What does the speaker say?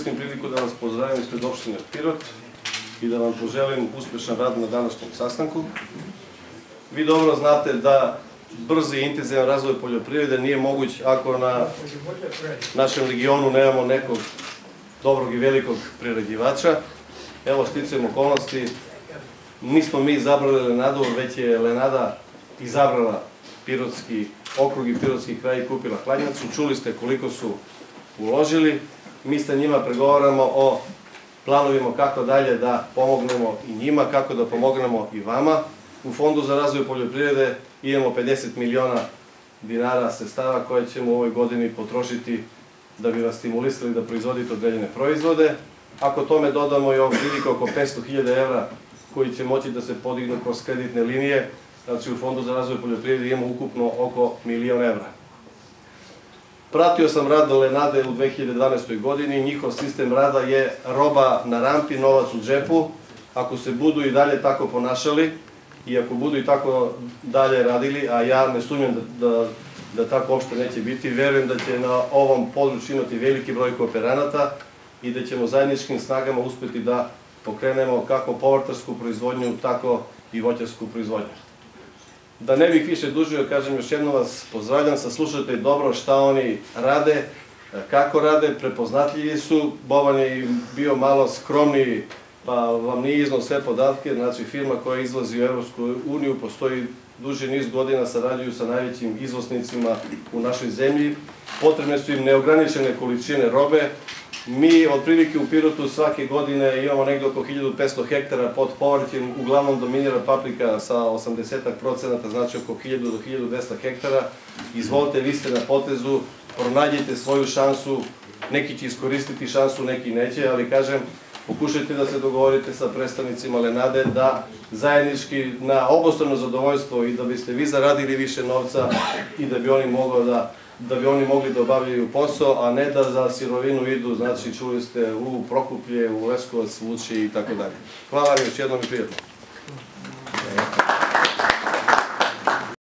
koristim priliku da vas pozdravim ispred opštine Pirot i da vam poželim uspešan rad na današnjem sastanku. Vi dobro znate da brzi i intenzivan razvoj poljoprivrede nije moguć ako na našem regionu nemamo nekog dobrog i velikog prerađivača. Evo, sticujem okolnosti, nismo mi izabrali Lenadu, već je Lenada izabrala Pirotski okrug i Pirotski kraj i kupila hladnjacu. Čuli ste koliko su uložili. Mi sa njima pregovaramo o planovima kako dalje da pomognemo i njima, kako da pomognemo i vama. U Fondu za razvoj poljoprivrede imamo 50 miliona dinara sredstava koje ćemo u ovoj godini potrošiti da bi vas stimulisali da proizvodite određene proizvode. Ako tome dodamo i ovo prilike oko 500.000 evra koji će moći da se podignu kroz kreditne linije, znači u Fondu za razvoj poljoprivrede imamo ukupno oko milion evra. Pratio sam rad Lenade u 2012. godini, njihov sistem rada je roba na rampi, novac u džepu. Ako se budu i dalje tako ponašali i ako budu i tako dalje radili, a ja ne sumnjam da, da, da tako uopšte neće biti, verujem da će na ovom području imati veliki broj kooperanata i da ćemo zajedničkim snagama uspeti da pokrenemo kako povrtarsku proizvodnju, tako i voćarsku proizvodnju. Da ne bih više dužio, kažem još jednom vas pozdravljam, saslušajte dobro šta oni rade, kako rade, prepoznatljivi su, Boban je bio malo skromniji, pa vam nije iznao sve podatke, znači firma koja izlazi u Evropsku uniju, postoji duži niz godina, sarađuju sa najvećim izvoznicima u našoj zemlji, potrebne su im neograničene količine robe, Mi otprilike u Pirotu svake godine imamo negde oko 1500 hektara pod povrćem, uglavnom dominira paprika sa 80 procenata, znači oko 1000 do 1200 hektara. Izvolite, vi ste na potezu, pronađite svoju šansu, neki će iskoristiti šansu, neki neće, ali kažem, pokušajte da se dogovorite sa predstavnicima Lenade da zajednički na obostrano zadovoljstvo i da biste vi zaradili više novca i da bi oni mogli da da bi oni mogli da obavljaju posao, a ne da za sirovinu idu, znači čuli ste u Prokuplje, u Leskovac, Vuči i tako dalje. Hvala još jednom i prijatno.